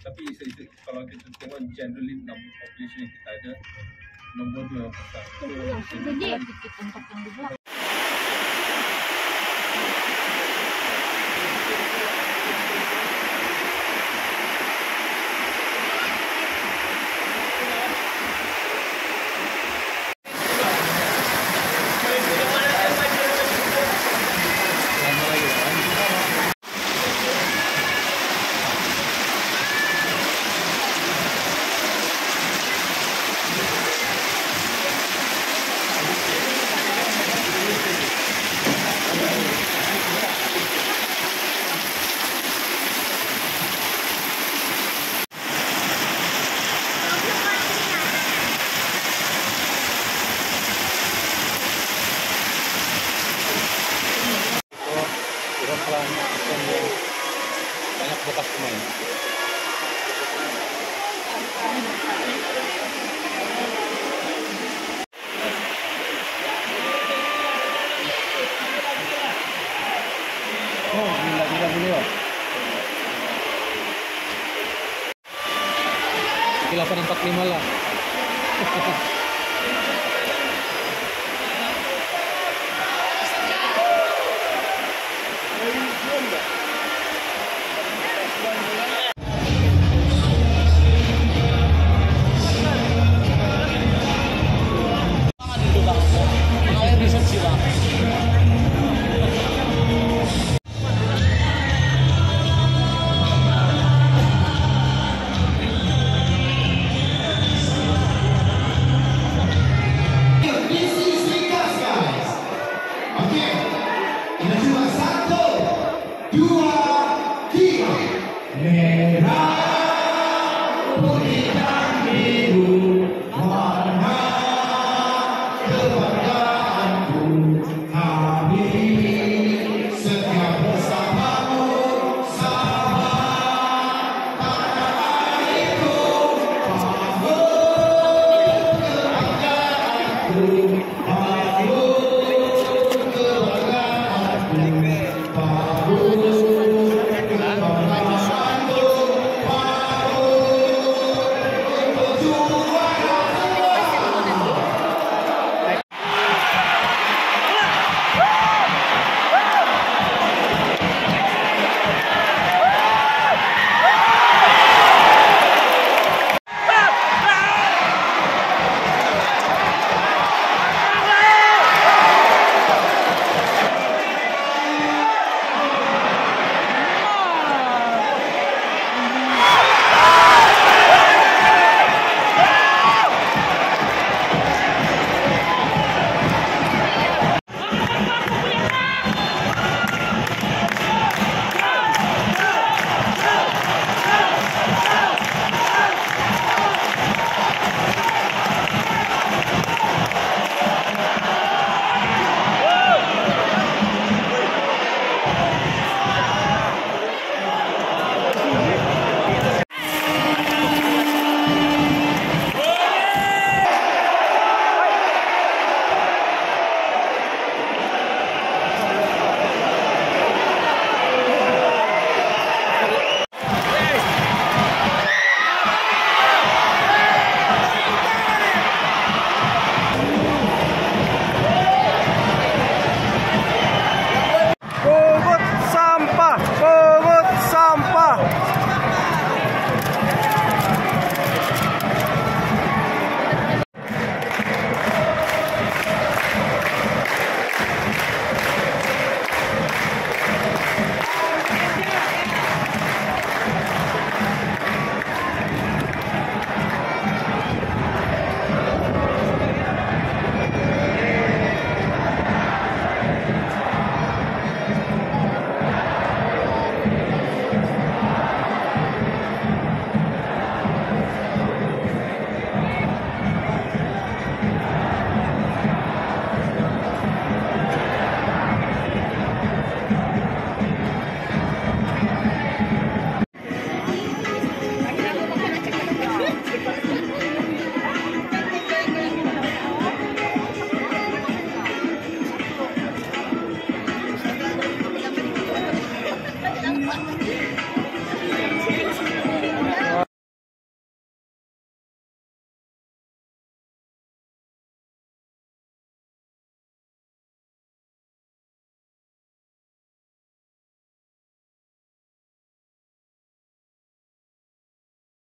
Tapi isa, isa, kalau kita tengok generally number population yang kita ada, nombor dua yang pasal. Itu yang kita tentukan juga. bekas pemain. Kilapan empat lima lah.